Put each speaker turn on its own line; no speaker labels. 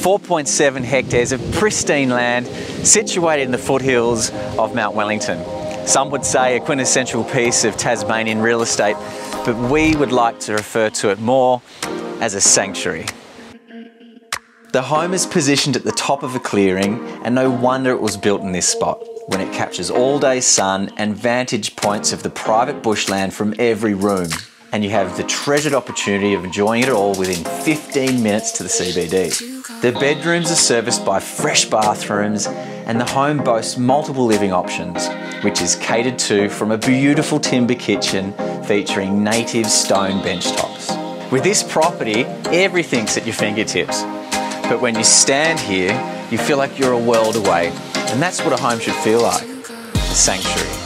4.7 hectares of pristine land situated in the foothills of Mount Wellington. Some would say a quintessential piece of Tasmanian real estate, but we would like to refer to it more as a sanctuary. The home is positioned at the top of a clearing, and no wonder it was built in this spot when it captures all day sun and vantage points of the private bushland from every room. And you have the treasured opportunity of enjoying it all within 15 minutes to the CBD. The bedrooms are serviced by fresh bathrooms, and the home boasts multiple living options, which is catered to from a beautiful timber kitchen featuring native stone bench tops. With this property, everything's at your fingertips. But when you stand here, you feel like you're a world away and that's what a home should feel like a sanctuary.